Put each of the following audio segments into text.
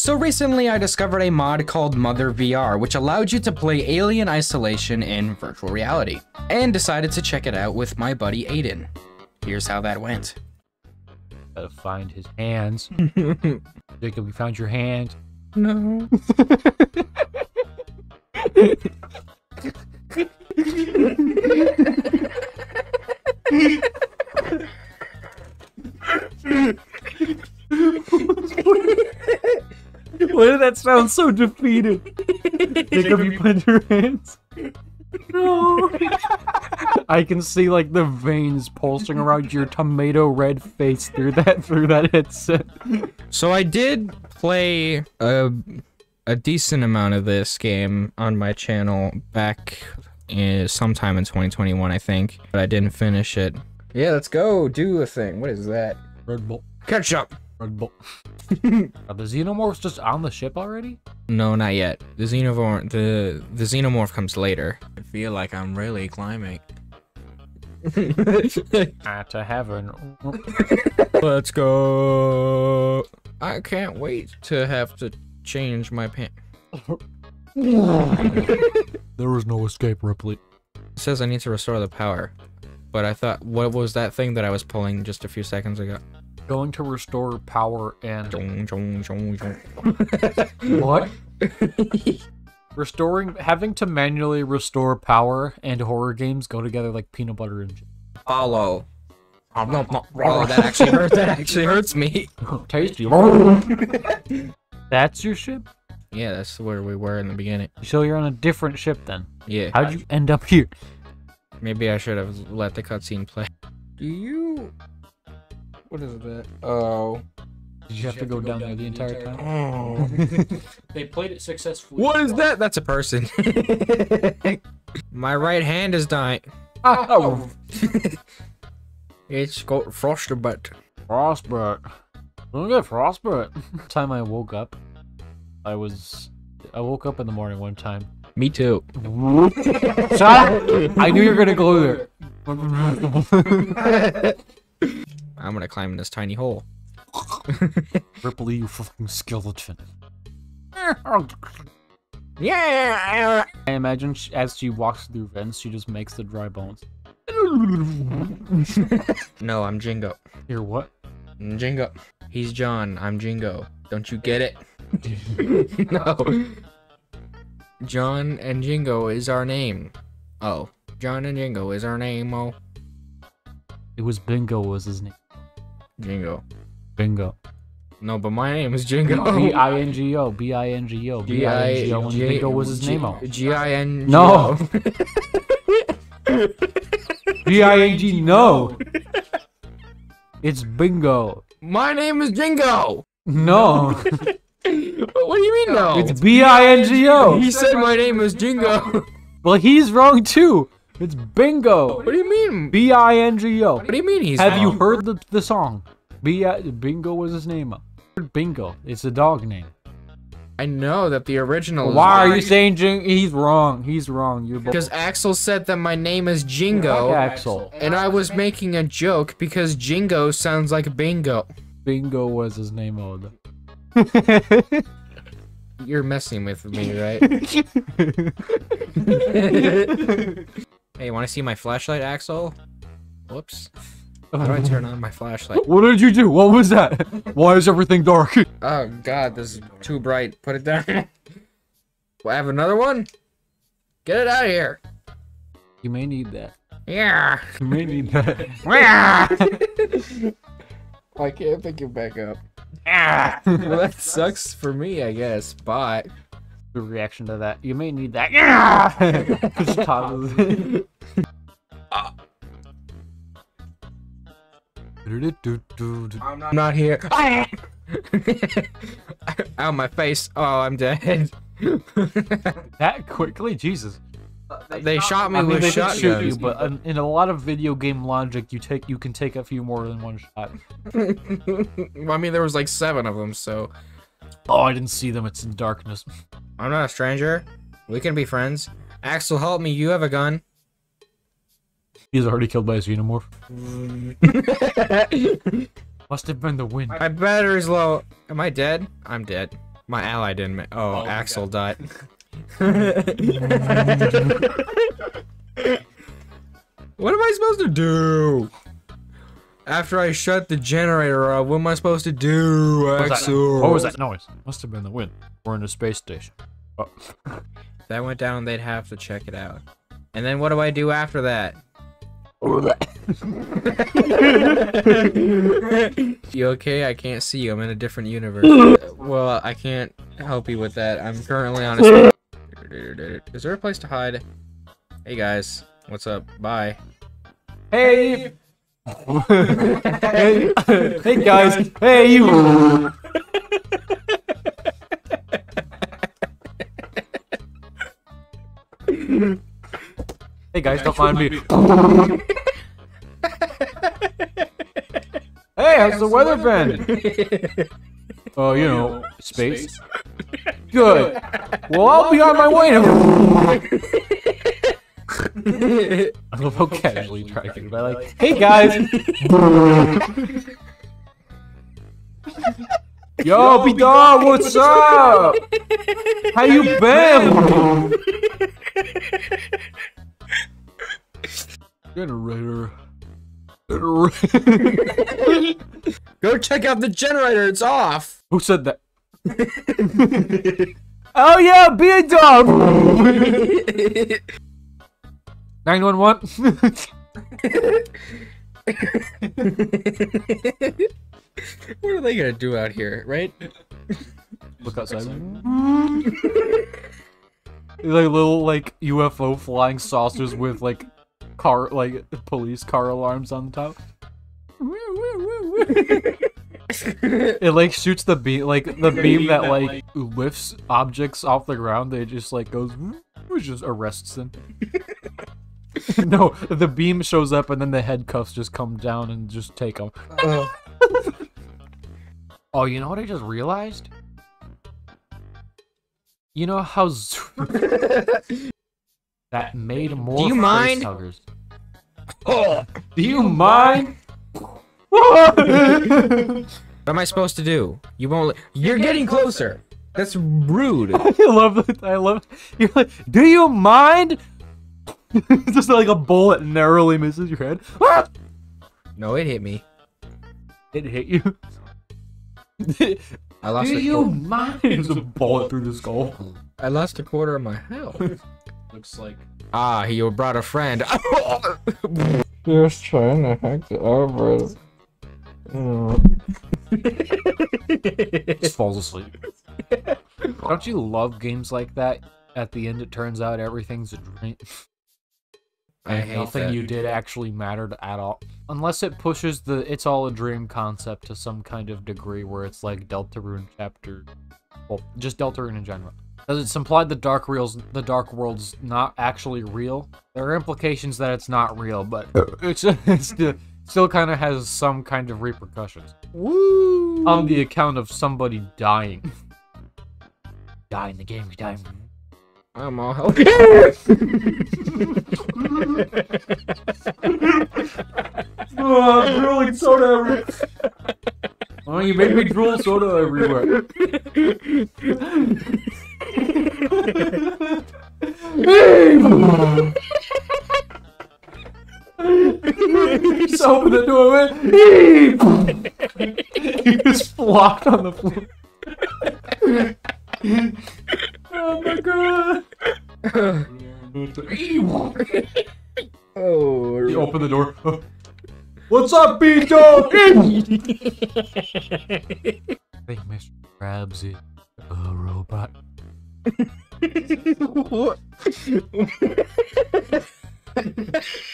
So recently I discovered a mod called Mother VR, which allowed you to play Alien Isolation in virtual reality, and decided to check it out with my buddy Aiden. Here's how that went. Gotta find his hands. Jacob, we found your hand. No. Why did that sound so defeated? Jacob, you find your hands. No. I can see like the veins pulsing around your tomato red face through that through that headset. So I did play a, a decent amount of this game on my channel back in, sometime in 2021, I think, but I didn't finish it. Yeah, let's go do a thing. What is that? Red Bull. Catch up. Red Bull. Are the xenomorphs just on the ship already? No, not yet. The xenomorph, the the xenomorph comes later. I feel like I'm really climbing. Ah, to heaven. Let's go. I can't wait to have to change my pants. There was no escape, Ripley. It says I need to restore the power. But I thought, what was that thing that I was pulling just a few seconds ago? Going to restore power and what? Restoring, having to manually restore power and horror games go together like peanut butter and jam. Follow. Oh, no, no. Oh, that actually hurts. That actually hurts me. Tasty. That's your ship? Yeah, that's where we were in the beginning. So you're on a different ship then. Yeah. How'd you end up here? Maybe I should have let the cutscene play. Do you? What is that? Oh. Did you have to go down there the entire time? Oh. They played it successfully. what is that? That's a person. My right hand is dying. Oh, oh. It's got frostbite. frostbite. Don't get frostbite. time I woke up, I was. I woke up in the morning one time. Me too. Shut up! I knew you were gonna go there. I'm gonna climb in this tiny hole. Ripley, you fucking skeleton. Yeah. I imagine she, as she walks through vents, she just makes the dry bones. No, I'm Jingo. Here, what? I'm Jingo. He's John. I'm Jingo. Don't you get it? no. John and Jingo is our name. Oh. John and Jingo is our name. Oh. It was Bingo was his name. Jingo. Bingo. No, but my name is Jingo. B I N G O. B I N G O. B I N G O. And G- Bingo was his G- name. -o. G I N. No. B I N G. No. It's Bingo. My name is Jingo. No. What do you mean no? It's B I N G O. He said my name is Jingo. Well, he's wrong too. It's Bingo. what do you mean? B I N G O. What do you mean he's Have you heard the, the song? B I Bingo was his name. Bingo. It's a dog name. I know that the original. is Why are you saying Jing? He's wrong. He's wrong. You're. Because Axel said that my name is Jingo, Axel. and I was making a joke because Jingo sounds like bingo. Bingo was his name. Old. You're messing with me, right? hey, want to see my flashlight, Axel? Whoops. Oh. How do I turn on my flashlight? What did you do? What was that? Why is everything dark? Oh God, this is too bright. Put it down. well, I have another one. Get it out of here. You may need that. Yeah. You may need that. I can't pick you back up. Yeah. well, that sucks for me, I guess. But the reaction to that. You may need that. Just toddles. I'm not here. Ah! Ow, my face. Oh, I'm dead. that quickly, Jesus. they shot me I mean, with they did shoot you, but in, in a lot of video game logic, you take you can take a few more than one shot. Well, I mean, there was like seven of them, so Oh, I didn't see them. It's in darkness. I'm not a stranger. We can be friends. Axel, help me. You have a gun. He's already killed by a xenomorph. Must have been the wind. My battery's low. Am I dead? I'm dead. My ally didn't. Ma- oh, Oh Axel died. what am I supposed to do? After I shut the generator off, what am I supposed to do, What was. Axel? what was that noise? Must have been the wind. We're in a space station. Oh. If that went down, they'd have to check it out. And then what do I do after that? you okay? I can't see you. I'm in a different universe. well, I can't help you with that. I'm currently on a. Is there a place to hide? Hey guys, what's up? Bye. Hey! hey, hey guys! Hey guys, don't mind me. hey, how's the weather been? Oh, oh you know, space. Good. Well, I'll be on my way. I love how casually try to get by like, hey guys! Yo, B Dog, what's up? How you been? Generator. Go check out the generator. It's off. Who said that? oh yeah, be a dog. Nine one one. what are they gonna do out here, right? Look outside. like little like UFO flying saucers with like car like police car alarms on the top. it like shoots the beam like the beam that like lifts objects off the ground. They just like goes which just arrests them. no, the beam shows up and then the headcuffs just come down and just take them. Uh. Oh, you know what I just realized? You know how that made more oh, Do you mind? huggers. Do you mind? What am I supposed to do? You won't. Li- You're getting closer. That's rude. I love that. I love. You're like, do you mind? Just like a bullet narrowly misses your head. No, it hit me. It hit you. I lost. do a you quar- mind? It's a bullet through the skull. I lost a quarter of my health. Looks like ah, you brought a friend. Just trying to hack the over. Just falls asleep. Don't you love games like that? At the end, it turns out everything's a dream. I and hate nothing that. you did actually mattered at all. Unless it pushes the it's all a dream concept to some kind of degree where it's like Deltarune chapter well, just Deltarune in general. Does it's implied the dark reals the dark world's not actually real? There are implications that it's not real, but uh. it's, it's still, still kind of has some kind of repercussions. Woo! On the account of somebody dying. Die in the game, dying. I'm all help. Oh, I'm drooling soda everywhere. Oh, you made me drool soda everywhere. Just open the door, man. he just flopped on the floor. oh my god. oh. You open the door. What's up, Beto? I think Mr. Krabs is a robot.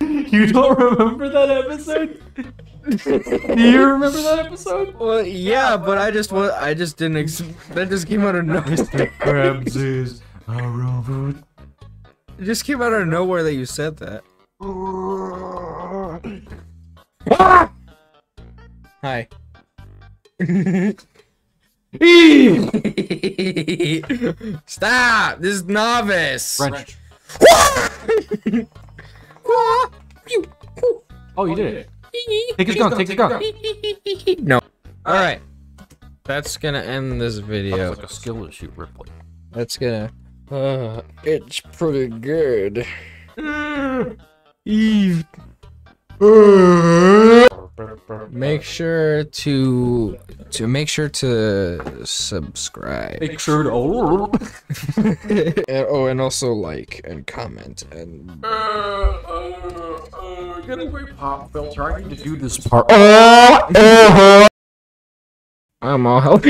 You don't remember that episode? Do you remember that episode? Well, yeah, but I just wa- I just didn't. Ex- that just came out of nowhere. Krabs is a robot. It just came out of nowhere that you said that. Ah! Hi. Stop! This is novice. French. Oh, you did it. Take his gun, take his gun. No. All right. that's gonna end this Sounds video. like a skill issue, Ripley. That's gonna. Uh, it's pretty good. Eve. Make sure to to make sure to subscribe. Make sure to. And- oh, and also like and comment and uh, uh, uh, Get away, pop filter. I need to do this part. I'm all help.